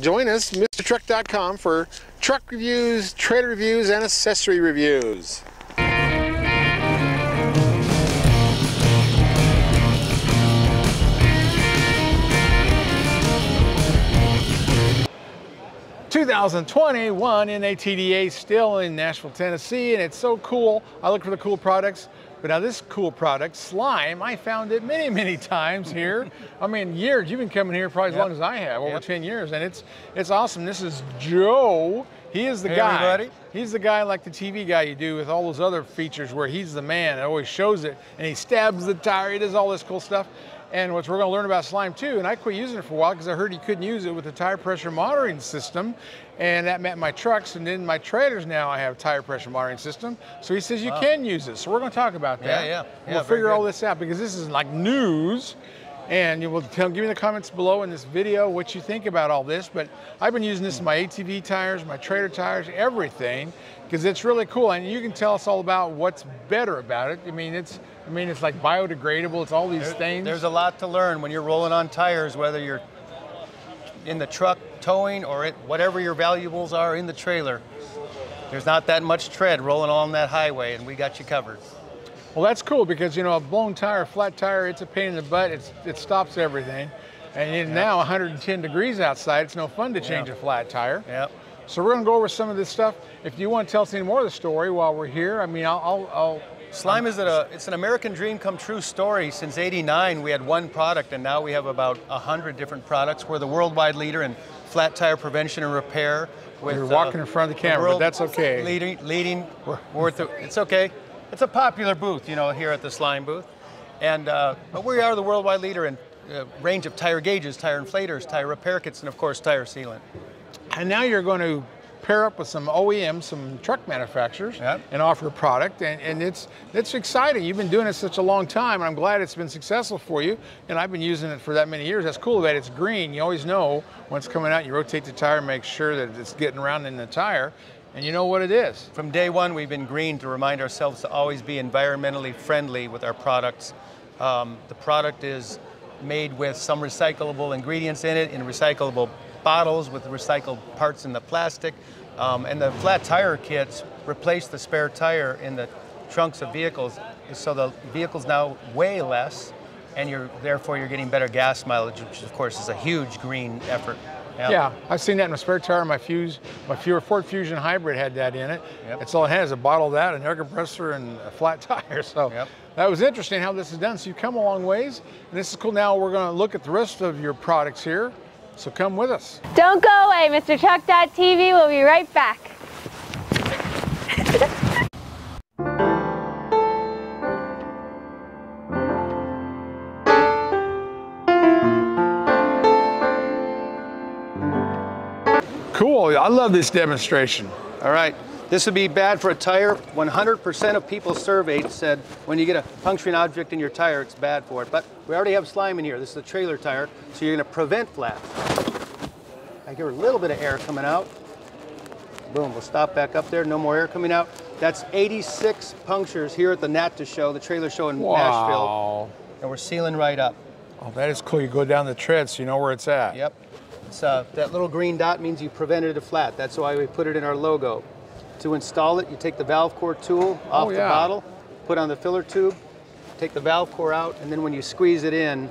Join us, MrTruck.com, for truck reviews, trailer reviews, and accessory reviews. 2021 NATDA still in Nashville, Tennessee, and it's so cool. I look for the cool products. But now this cool product, slime, I found it many, many times here. I mean, years. You've been coming here probably as yep. long as I have, over yep. 10 years, and it's it's awesome. This is Joe. He is the hey, guy. Everybody. He's the guy like the TV guy you do with all those other features where he's the man. It always shows it, and he stabs the tire. He does all this cool stuff. And what we're going to learn about slime too, and I quit using it for a while because I heard you couldn't use it with the tire pressure monitoring system, and that meant my trucks and then my trailers now I have tire pressure monitoring system. So he says you wow. can use it. So we're going to talk about that. Yeah, yeah. yeah we'll figure good. all this out because this is like news. And you will tell, give me the comments below in this video what you think about all this. But I've been using this in my ATV tires, my trailer tires, everything, because it's really cool. And you can tell us all about what's better about it. I mean, it's I mean, it's like biodegradable. It's all these there, things. There's a lot to learn when you're rolling on tires, whether you're in the truck towing or it, whatever your valuables are in the trailer. There's not that much tread rolling along that highway, and we got you covered. Well, that's cool because you know a blown tire, flat tire, it's a pain in the butt. It's, it stops everything. And yep. now 110 degrees outside, it's no fun to change yep. a flat tire. Yep. So we're going to go over some of this stuff. If you want to tell us any more of the story while we're here, I mean, I'll, I'll, I'll Slime is a, it's an American dream come true story. Since 89, we had one product, and now we have about 100 different products. We're the worldwide leader in flat tire prevention and repair. With, You're walking uh, in front of the camera, the but that's okay. Leading, leading worth it. It's okay. It's a popular booth, you know, here at the Slime booth. And, uh, but we are the worldwide leader in a uh, range of tire gauges, tire inflators, tire repair kits, and of course, tire sealant. And now you're going to pair up with some OEMs, some truck manufacturers, yep. and offer a product. And, and it's it's exciting. You've been doing it such a long time, and I'm glad it's been successful for you. And I've been using it for that many years. That's cool it. It's green. You always know when it's coming out. You rotate the tire, make sure that it's getting around in the tire, and you know what it is. From day one, we've been green to remind ourselves to always be environmentally friendly with our products. Um, the product is made with some recyclable ingredients in it, in recyclable bottles with recycled parts in the plastic. Um, and the flat tire kits replace the spare tire in the trunks of vehicles, so the vehicles now weigh less, and you're therefore you're getting better gas mileage, which of course is a huge green effort. Yep. Yeah, I've seen that in a spare tire. My Fuse, my Ford Fusion Hybrid had that in it. Yep. It's all it has: a bottle of that, an air compressor, and a flat tire. So yep. that was interesting how this is done. So you've come a long ways, and this is cool. Now we're going to look at the rest of your products here. So come with us. Don't go away, Mr. MrTruck.tv. We'll be right back. I love this demonstration. All right. This would be bad for a tire. 100% of people surveyed said when you get a puncturing object in your tire, it's bad for it. But we already have slime in here. This is a trailer tire, so you're going to prevent flats. I hear a little bit of air coming out. Boom, we'll stop back up there. No more air coming out. That's 86 punctures here at the NATDA show, the trailer show in wow. Nashville. And we're sealing right up. Oh, that is cool. You go down the tread so you know where it's at. Yep. Uh, that little green dot means you prevented a flat. That's why we put it in our logo. To install it, you take the valve core tool off oh, yeah. the bottle, put on the filler tube, take the valve core out, and then when you squeeze it in,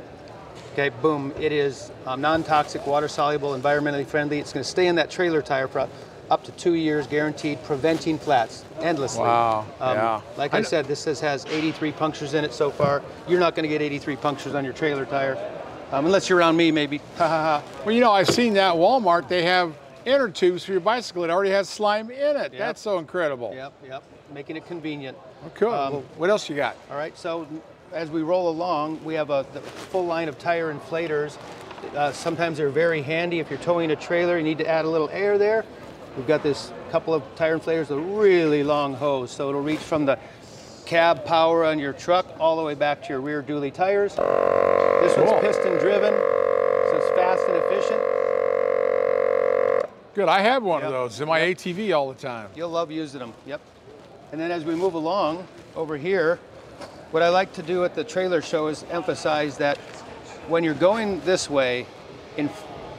okay, boom, it is um, non-toxic, water-soluble, environmentally friendly. It's going to stay in that trailer tire for up to two years, guaranteed, preventing flats endlessly. Wow, um, yeah. Like I, I said, this has 83 punctures in it so far. You're not going to get 83 punctures on your trailer tire. Um, unless you're around me, maybe. Ha ha ha. Well, you know, I've seen that Walmart. They have inner tubes for your bicycle. It already has slime in it. Yep. That's so incredible. Yep, yep. Making it convenient. Oh, cool. Um, well, what else you got? All right. So as we roll along, we have a full line of tire inflators. Uh, sometimes they're very handy if you're towing a trailer. You need to add a little air there. We've got this couple of tire inflators with a really long hose, so it'll reach from the cab power on your truck all the way back to your rear dually tires. This one's piston driven, so it's fast and efficient. Good, I have one yep. of those in my yep. ATV all the time. You'll love using them, yep. And then as we move along over here, what I like to do at the trailer show is emphasize that when you're going this way, in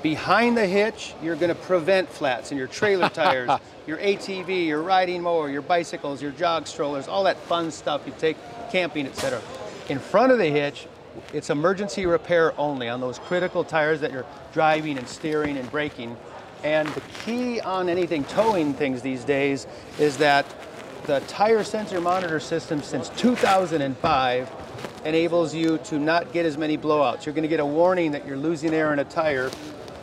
Behind the hitch, you're going to prevent flats in your trailer tires, your ATV, your riding mower, your bicycles, your jog strollers, all that fun stuff you take camping, etc. In front of the hitch, it's emergency repair only on those critical tires that you're driving and steering and braking. And the key on anything towing things these days is that the tire sensor monitor system since 2005 enables you to not get as many blowouts. You're going to get a warning that you're losing air in a tire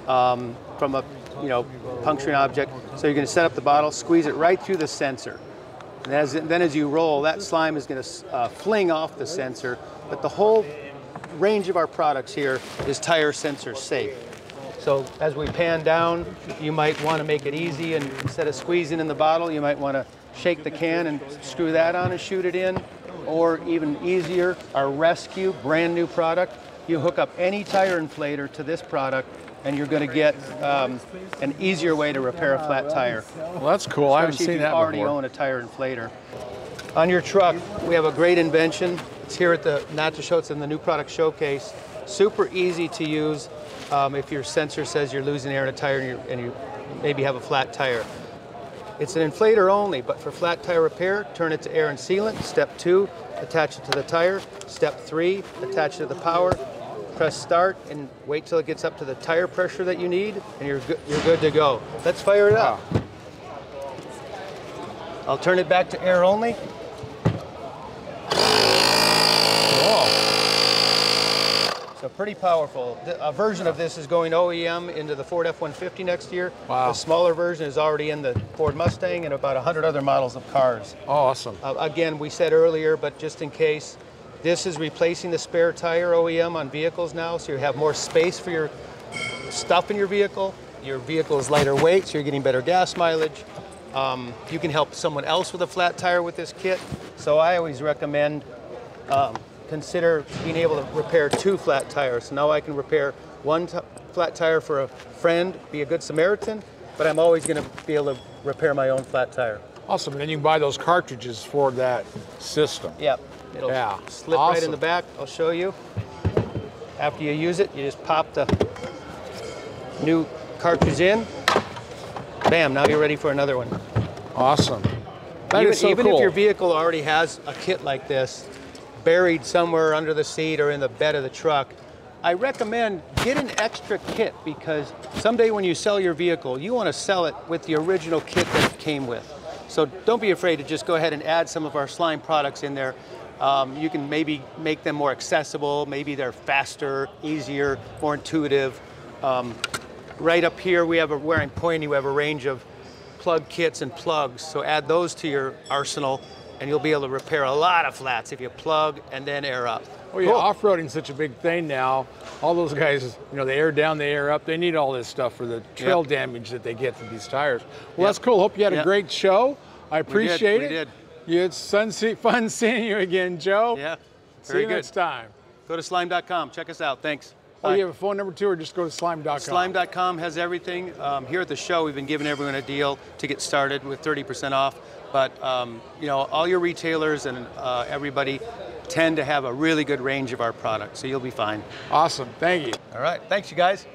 um, from a you know puncturing object. So you're going to set up the bottle, squeeze it right through the sensor. And as, then as you roll, that slime is going to uh, fling off the sensor. But the whole range of our products here is tire sensor safe. So as we pan down, you might want to make it easy and instead of squeezing in the bottle, you might want to shake the can and screw that on and shoot it in. Or even easier, our Rescue brand new product. You hook up any tire inflator to this product and you're going to get um, an easier way to repair a flat tire. Well, that's cool. I haven't Especially seen if you already own a tire inflator. On your truck, we have a great invention. It's here at the to show. It's in the new product showcase. Super easy to use. Um, if your sensor says you're losing air in a tire and, you and you maybe have a flat tire. It's an inflator only, but for flat tire repair, turn it to air and sealant. Step two, attach it to the tire. Step three, attach it to the power. Press start and wait till it gets up to the tire pressure that you need, and you're good, you're good to go. Let's fire it up. I'll turn it back to air only. Pretty powerful. A version of this is going OEM into the Ford F-150 next year. Wow. The smaller version is already in the Ford Mustang and about 100 other models of cars. Oh, awesome. Uh, again, we said earlier, but just in case, this is replacing the spare tire OEM on vehicles now, so you have more space for your stuff in your vehicle. Your vehicle is lighter weight, so you're getting better gas mileage. Um, you can help someone else with a flat tire with this kit. So I always recommend um, consider being able to repair two flat tires. So now I can repair one t- flat tire for a friend, be a good Samaritan, but I'm always going to be able to repair my own flat tire. Awesome. And then you can buy those cartridges for that system. Yep. It'll Yeah, slip right in the back. I'll show you. After you use it, you just pop the new cartridge in. Bam, now you're ready for another one. Awesome. That even is so even cool. if your vehicle already has a kit like this buried somewhere under the seat or in the bed of the truck, I recommend get an extra kit because someday when you sell your vehicle, you want to sell it with the original kit that it came with. So don't be afraid to just go ahead and add some of our slime products in there. Um, you can maybe make them more accessible, maybe they're faster, easier, more intuitive. Um, right up here, we have a, where I'm pointing, we have a range of plug kits and plugs. So add those to your arsenal and you'll be able to repair a lot of flats if you plug and then air up. Oh yeah, Cool. off-roading's such a big thing now. All those guys, you know, they air down, they air up. They need all this stuff for the trail Yep. damage that they get from these tires. Well, Yep. that's cool. Hope you had a great show. I appreciate we it. did. You had fun, see- fun seeing you again, Joe. Yeah, very See you good. next time. Go to slime.com. Check us out. Thanks. Oh, Bye. you have a phone number too, or just go to slime.com? Slime.com has everything. Um, here at the show, we've been giving everyone a deal to get started with 30% off. But um, you know, all your retailers and uh, everybody tend to have a really good range of our products, so you'll be fine. Awesome. Thank you. All right, thanks, you guys.